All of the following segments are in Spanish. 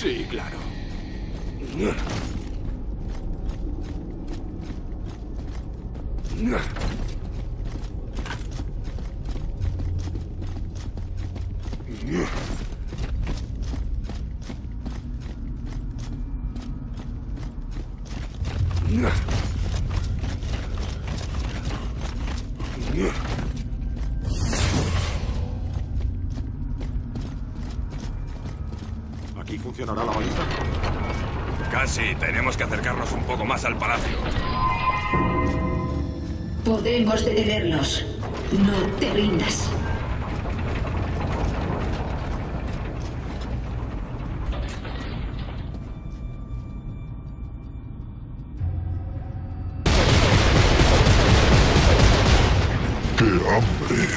Sí, claro. ¿Aquí funcionará la baliza? Casi, tenemos que acercarnos un poco más al palacio. Podemos detenerlos. No te rindas. ¡Qué hambre!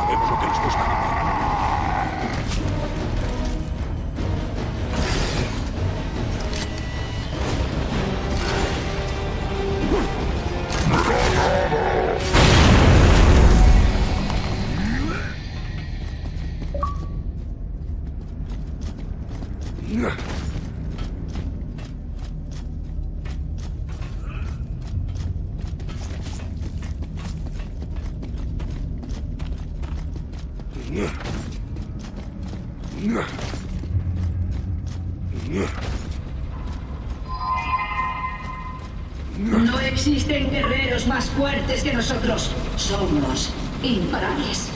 Sabemos lo que nos buscan. No existen guerreros más fuertes que nosotros. Somos imparables.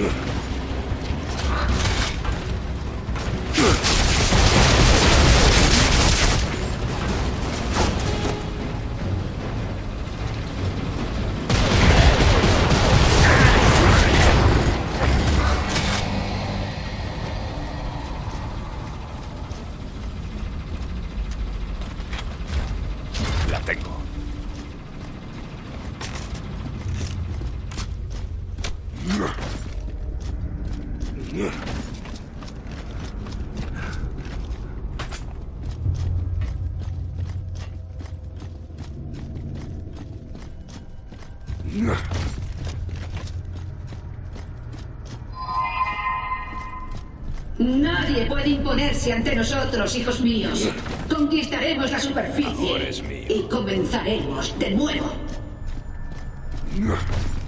Yeah. Nadie puede imponerse ante nosotros, hijos míos. Conquistaremos la superficie y comenzaremos de nuevo. No.